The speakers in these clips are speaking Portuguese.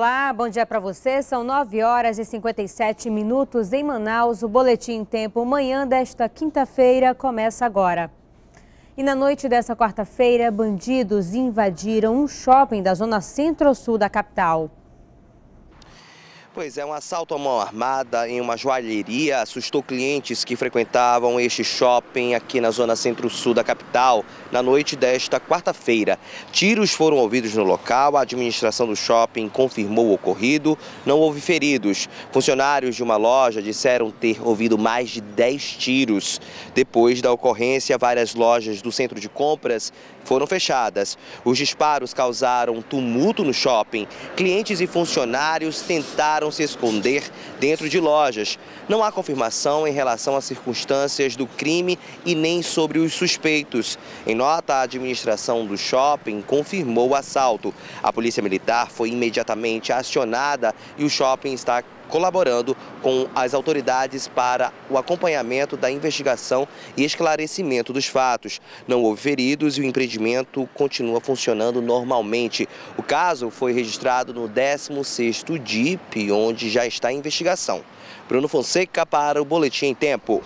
Olá, bom dia para você. São 9 horas e 57 minutos em Manaus. O Boletim Tempo Manhã desta quinta-feira começa agora. E na noite dessa quarta-feira, bandidos invadiram um shopping da zona centro-sul da capital. Pois é, um assalto à mão armada em uma joalheria assustou clientes que frequentavam este shopping aqui na zona centro-sul da capital na noite desta quarta-feira. Tiros foram ouvidos no local, a administração do shopping confirmou o ocorrido, não houve feridos. Funcionários de uma loja disseram ter ouvido mais de 10 tiros. Depois da ocorrência, várias lojas do centro de compras foram fechadas. Os disparos causaram tumulto no shopping. Clientes e funcionários tentaram se esconder dentro de lojas. Não há confirmação em relação às circunstâncias do crime e nem sobre os suspeitos. Em nota, a administração do shopping confirmou o assalto. A polícia militar foi imediatamente acionada e o shopping está colaborando com as autoridades para o acompanhamento da investigação e esclarecimento dos fatos. Não houve feridos e o empreendimento continua funcionando normalmente. O caso foi registrado no 16º DIP, onde já está em investigação. Bruno Fonseca para o Boletim em Tempo.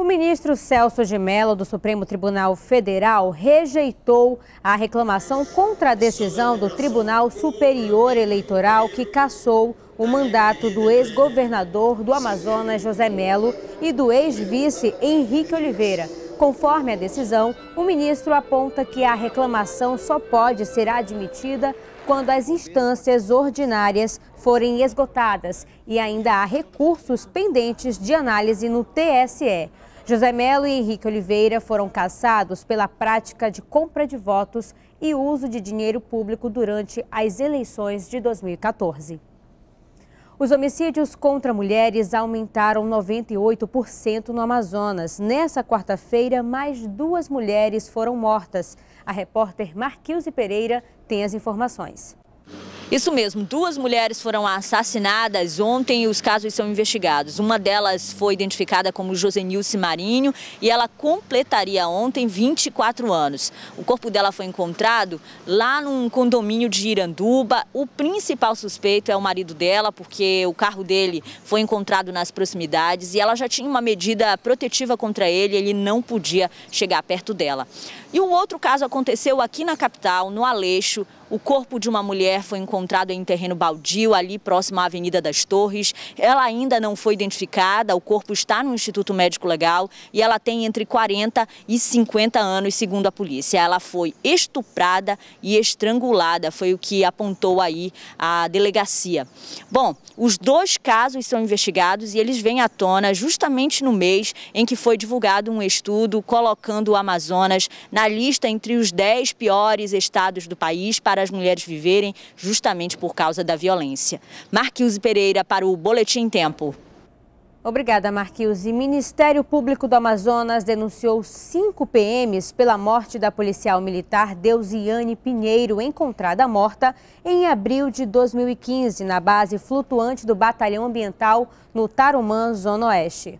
O ministro Celso de Mello, do Supremo Tribunal Federal, rejeitou a reclamação contra a decisão do Tribunal Superior Eleitoral que cassou o mandato do ex-governador do Amazonas, José Melo, e do ex-vice Henrique Oliveira. Conforme a decisão, o ministro aponta que a reclamação só pode ser admitida quando as instâncias ordinárias forem esgotadas e ainda há recursos pendentes de análise no TSE. José Melo e Henrique Oliveira foram caçados pela prática de compra de votos e uso de dinheiro público durante as eleições de 2014. Os homicídios contra mulheres aumentaram 98% no Amazonas. Nessa quarta-feira, mais duas mulheres foram mortas. A repórter Marquilze Pereira tem as informações. Isso mesmo, duas mulheres foram assassinadas ontem e os casos são investigados. Uma delas foi identificada como Josenilce Marinho e ela completaria ontem 24 anos. O corpo dela foi encontrado lá num condomínio de Iranduba. O principal suspeito é o marido dela, porque o carro dele foi encontrado nas proximidades e ela já tinha uma medida protetiva contra ele, ele não podia chegar perto dela. E um outro caso aconteceu aqui na capital, no Aleixo. O corpo de uma mulher foi encontrado em terreno baldio, ali próximo à Avenida das Torres. Ela ainda não foi identificada, o corpo está no Instituto Médico Legal e ela tem entre 40 e 50 anos, segundo a polícia. Ela foi estuprada e estrangulada, foi o que apontou aí a delegacia. Bom, os dois casos são investigados e eles vêm à tona justamente no mês em que foi divulgado um estudo colocando o Amazonas na lista entre os 10 piores estados do país para para as mulheres viverem justamente por causa da violência. Marquilze Pereira para o Boletim Tempo. Obrigada, Marquilze. Ministério Público do Amazonas denunciou cinco PMs pela morte da policial militar Deusiane Pinheiro, encontrada morta em abril de 2015 na base flutuante do Batalhão Ambiental no Tarumã, Zona Oeste.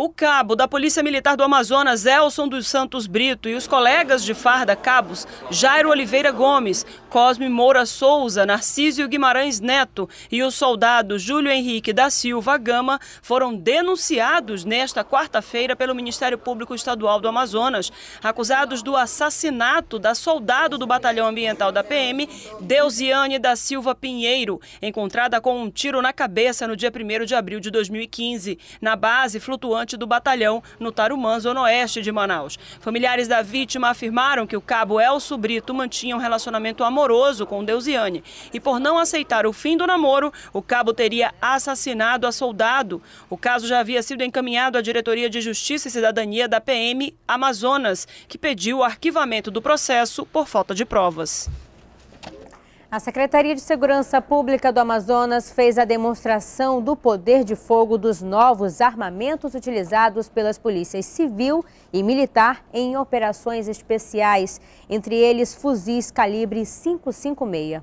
O cabo da Polícia Militar do Amazonas, Elson dos Santos Brito, e os colegas de farda cabos, Jairo Oliveira Gomes, Cosme Moura Souza, Narcísio Guimarães Neto e o soldado Júlio Henrique da Silva Gama foram denunciados nesta quarta-feira pelo Ministério Público Estadual do Amazonas, acusados do assassinato da soldado do Batalhão Ambiental da PM, Deusiane da Silva Pinheiro, encontrada com um tiro na cabeça no dia 1 de abril de 2015, na base flutuante do batalhão no Tarumã, zona oeste de Manaus. Familiares da vítima afirmaram que o cabo Elso Brito mantinha um relacionamento amoroso com Deusiane e por não aceitar o fim do namoro, o cabo teria assassinado a soldado. O caso já havia sido encaminhado à Diretoria de Justiça e Cidadania da PM Amazonas, que pediu o arquivamento do processo por falta de provas. A Secretaria de Segurança Pública do Amazonas fez a demonstração do poder de fogo dos novos armamentos utilizados pelas polícias civil e militar em operações especiais, entre eles fuzis calibre 556.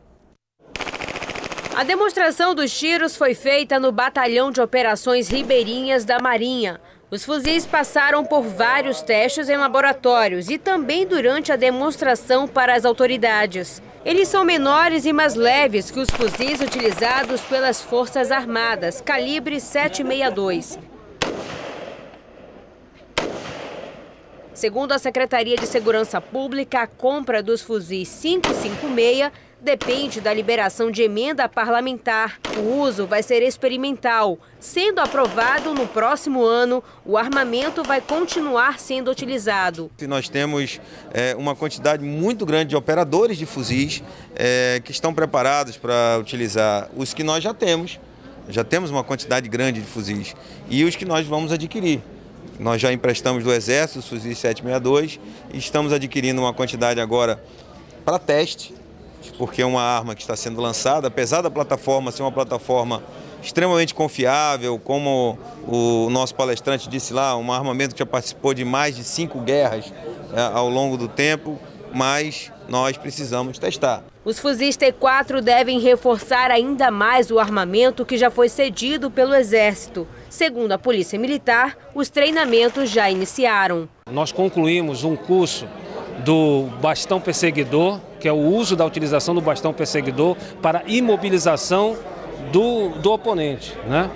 A demonstração dos tiros foi feita no Batalhão de Operações Ribeirinhas da Marinha. Os fuzis passaram por vários testes em laboratórios e também durante a demonstração para as autoridades. Eles são menores e mais leves que os fuzis utilizados pelas Forças Armadas, calibre 762. Segundo a Secretaria de Segurança Pública, a compra dos fuzis 556 depende da liberação de emenda parlamentar. O uso vai ser experimental. Sendo aprovado no próximo ano, o armamento vai continuar sendo utilizado. Nós temos é, uma quantidade muito grande de operadores de fuzis é, que estão preparados para utilizar os que nós já temos. Já temos uma quantidade grande de fuzis e os que nós vamos adquirir. Nós já emprestamos do Exército os fuzis 762 e estamos adquirindo uma quantidade agora para teste, porque é uma arma que está sendo lançada, apesar da plataforma ser uma plataforma extremamente confiável, como o nosso palestrante disse lá, um armamento que já participou de mais de cinco guerras é, ao longo do tempo, mas nós precisamos testar. Os fuzis T4 devem reforçar ainda mais o armamento que já foi cedido pelo Exército. Segundo a Polícia Militar, os treinamentos já iniciaram. Nós concluímos um curso do bastão perseguidor, que é o uso da utilização do bastão perseguidor para imobilização do, do oponente. Né?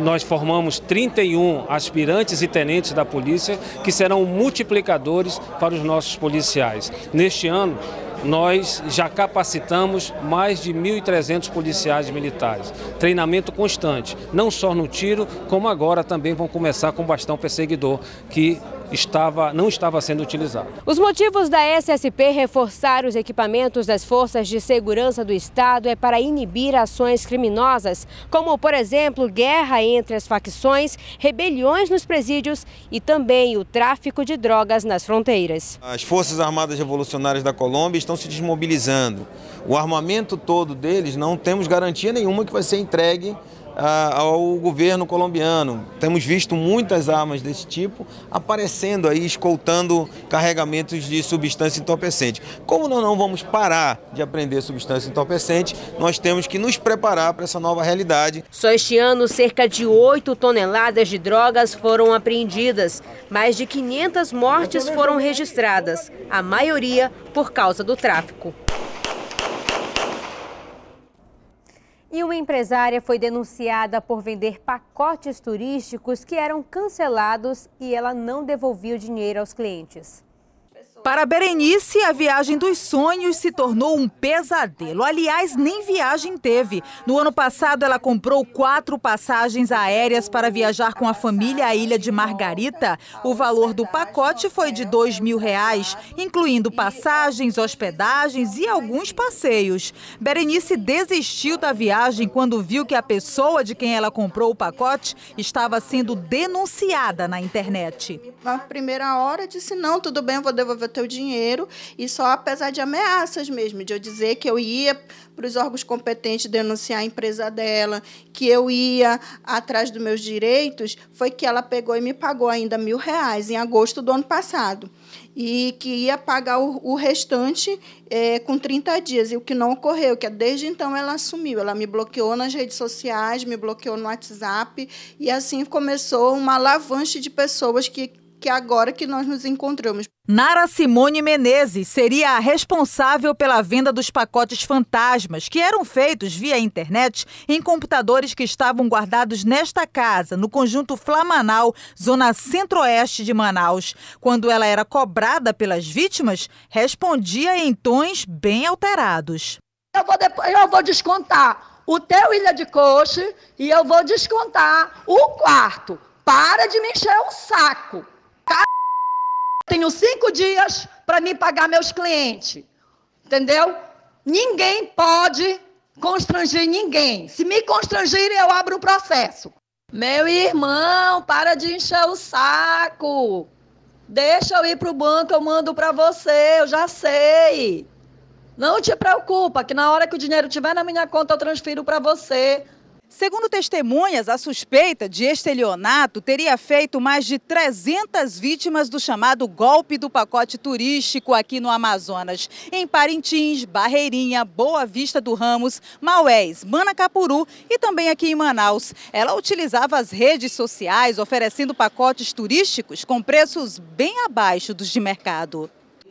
Nós formamos 31 aspirantes e tenentes da polícia que serão multiplicadores para os nossos policiais. Neste ano, nós já capacitamos mais de 1.300 policiais militares. Treinamento constante, não só no tiro, como agora também vão começar com o bastão perseguidor, que estava, não estava sendo utilizado. Os motivos da SSP reforçar os equipamentos das forças de segurança do Estado é para inibir ações criminosas, como, por exemplo, guerra entre as facções, rebeliões nos presídios e também o tráfico de drogas nas fronteiras. As Forças Armadas Revolucionárias da Colômbia estão se desmobilizando. O armamento todo deles não temos garantia nenhuma que vai ser entregue ao governo colombiano. Temos visto muitas armas desse tipo aparecendo aí, escoltando carregamentos de substância entorpecente. Como nós não vamos parar de aprender substância entorpecente, nós temos que nos preparar para essa nova realidade. Só este ano, cerca de 8 toneladas de drogas foram apreendidas. Mais de 500 mortes foram registradas, a maioria por causa do tráfico. E uma empresária foi denunciada por vender pacotes turísticos que eram cancelados e ela não devolvia o dinheiro aos clientes. Para Berenice, a viagem dos sonhos se tornou um pesadelo. Aliás, nem viagem teve. No ano passado, ela comprou quatro passagens aéreas para viajar com a família à ilha de Margarita. O valor do pacote foi de dois mil reais, incluindo passagens, hospedagens e alguns passeios. Berenice desistiu da viagem quando viu que a pessoa de quem ela comprou o pacote estava sendo denunciada na internet. Na primeira hora, disse: não, tudo bem, eu vou devolver teu dinheiro, e só apesar de ameaças mesmo, de eu dizer que eu ia para os órgãos competentes denunciar a empresa dela, que eu ia atrás dos meus direitos, foi que ela pegou e me pagou ainda mil reais em agosto do ano passado. E que ia pagar o, o restante é, com 30 dias, e o que não ocorreu, que desde então ela assumiu. Ela me bloqueou nas redes sociais, me bloqueou no WhatsApp, e assim começou uma alavanche de pessoas que que agora que nós nos encontramos. Nara Simone Menezes seria a responsável pela venda dos pacotes fantasmas, que eram feitos via internet em computadores que estavam guardados nesta casa, no conjunto Flamanal, zona centro-oeste de Manaus. Quando ela era cobrada pelas vítimas, respondia em tons bem alterados. Eu vou, depois, eu vou descontar o teu Ilha de Coche e eu vou descontar o quarto. Para de me encher o saco. Tenho cinco dias para me pagar meus clientes. Entendeu? Ninguém pode constranger ninguém. Se me constrangirem, eu abro o processo. Meu irmão, para de encher o saco. Deixa eu ir para o banco, eu mando para você, eu já sei. Não te preocupa, que na hora que o dinheiro estiver na minha conta, eu transfiro para você. Segundo testemunhas, a suspeita de estelionato teria feito mais de 300 vítimas do chamado golpe do pacote turístico aqui no Amazonas. Em Parintins, Barreirinha, Boa Vista do Ramos, Maués, Manacapuru e também aqui em Manaus. Ela utilizava as redes sociais oferecendo pacotes turísticos com preços bem abaixo dos de mercado.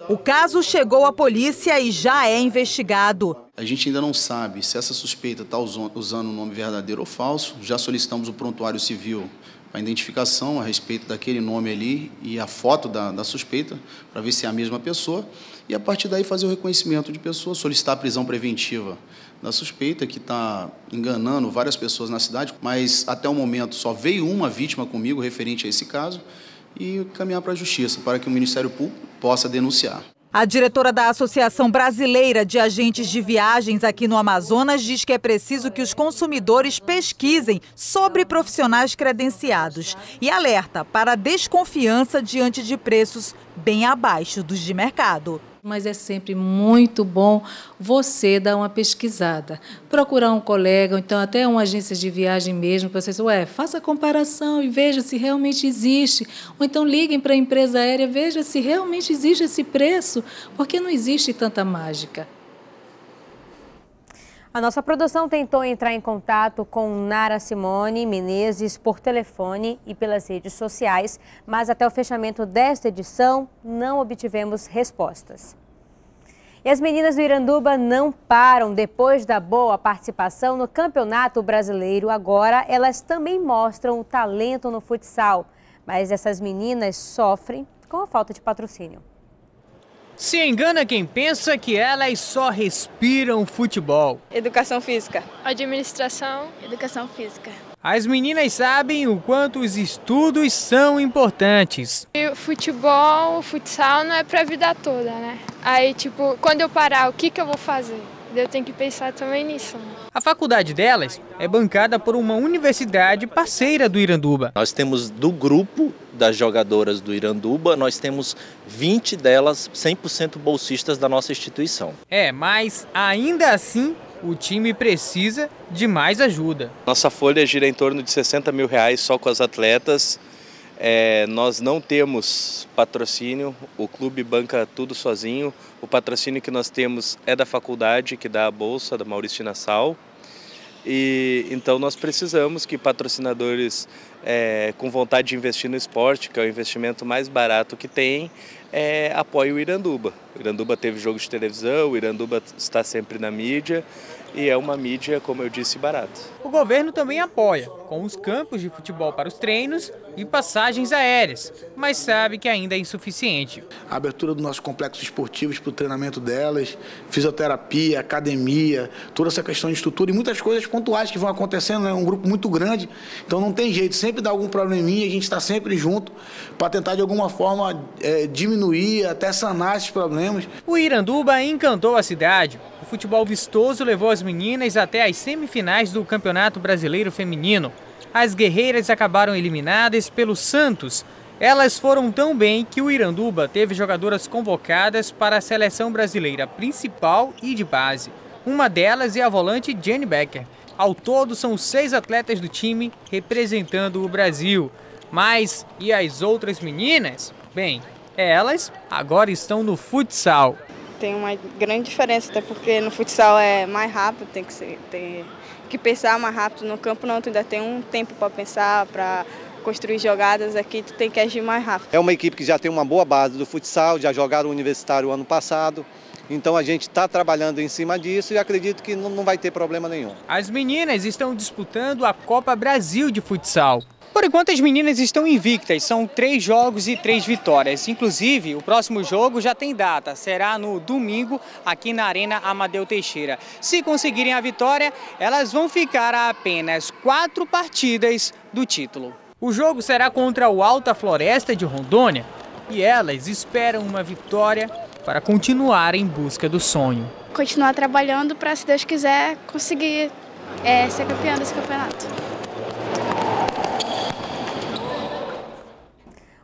O caso chegou à polícia e já é investigado. A gente ainda não sabe se essa suspeita está usando o nome verdadeiro ou falso. Já solicitamos o prontuário civil a identificação a respeito daquele nome ali e a foto da, da suspeita, para ver se é a mesma pessoa. E a partir daí fazer o reconhecimento de pessoa, solicitar a prisão preventiva da suspeita, que está enganando várias pessoas na cidade, mas até o momento só veio uma vítima comigo referente a esse caso e caminhar para a justiça, para que o Ministério Público possa denunciar. A diretora da Associação Brasileira de Agentes de Viagens aqui no Amazonas diz que é preciso que os consumidores pesquisem sobre profissionais credenciados e alerta para desconfiança diante de preços bem abaixo dos de mercado mas é sempre muito bom você dar uma pesquisada, procurar um colega, ou então até uma agência de viagem mesmo, para você ué, faça comparação e veja se realmente existe, ou então liguem para a empresa aérea, veja se realmente existe esse preço, porque não existe tanta mágica. A nossa produção tentou entrar em contato com Nara Simone Menezes por telefone e pelas redes sociais, mas até o fechamento desta edição não obtivemos respostas. E as meninas do Iranduba não param depois da boa participação no Campeonato Brasileiro. Agora elas também mostram o talento no futsal, mas essas meninas sofrem com a falta de patrocínio. Se engana quem pensa que elas só respiram futebol. Educação física. Administração. Educação física. As meninas sabem o quanto os estudos são importantes. E o futebol, o futsal não é pra vida toda, né? Aí, tipo, quando eu parar, o que, que eu vou fazer? Eu tenho que pensar também nisso. A faculdade delas é bancada por uma universidade parceira do Iranduba. Nós temos do grupo das jogadoras do Iranduba, nós temos 20 delas 100% bolsistas da nossa instituição. É, mas ainda assim o time precisa de mais ajuda. Nossa folha gira em torno de 60 mil reais só com as atletas. É, nós não temos patrocínio, o clube banca tudo sozinho. O patrocínio que nós temos é da faculdade, que dá a bolsa da Maurício Nassau. E então nós precisamos que patrocinadores é, com vontade de investir no esporte, que é o investimento mais barato que tem, é, apoiem o Iranduba. O Iranduba teve jogo de televisão, o Iranduba está sempre na mídia e é uma mídia, como eu disse, barata. O governo também apoia, com os campos de futebol para os treinos e passagens aéreas, mas sabe que ainda é insuficiente. A abertura dos nossos complexos esportivos para o treinamento delas, fisioterapia, academia, toda essa questão de estrutura e muitas coisas pontuais que vão acontecendo, é né? um grupo muito grande, então não tem jeito, sempre dá algum probleminha, a gente está sempre junto para tentar de alguma forma é, diminuir, até sanar esses problemas. O Iranduba encantou a cidade. O futebol vistoso levou as meninas até as semifinais do Campeonato Brasileiro Feminino. As guerreiras acabaram eliminadas pelo Santos. Elas foram tão bem que o Iranduba teve jogadoras convocadas para a seleção brasileira principal e de base. Uma delas é a volante Jenny Becker. Ao todo, são seis atletas do time representando o Brasil. Mas e as outras meninas? Bem, elas agora estão no futsal tem uma grande diferença, até porque no futsal é mais rápido, tem que, ser, tem que pensar mais rápido. No campo não, tu ainda tem um tempo para pensar, para construir jogadas aqui, tu tem que agir mais rápido. É uma equipe que já tem uma boa base do futsal, já jogaram o universitário ano passado. Então a gente está trabalhando em cima disso e acredito que não vai ter problema nenhum. As meninas estão disputando a Copa Brasil de Futsal. Por enquanto, as meninas estão invictas, são três jogos e três vitórias. Inclusive, o próximo jogo já tem data, será no domingo, aqui na Arena Amadeu Teixeira. Se conseguirem a vitória, elas vão ficar a apenas quatro partidas do título. O jogo será contra o Alta Floresta de Rondônia e elas esperam uma vitória para continuar em busca do sonho. Continuar trabalhando para, se Deus quiser, conseguir é, ser campeã desse campeonato.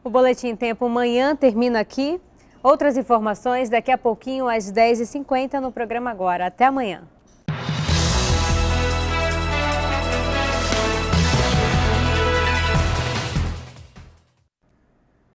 O Boletim Tempo Manhã termina aqui. Outras informações daqui a pouquinho às 10h50 no programa Agora. Até amanhã.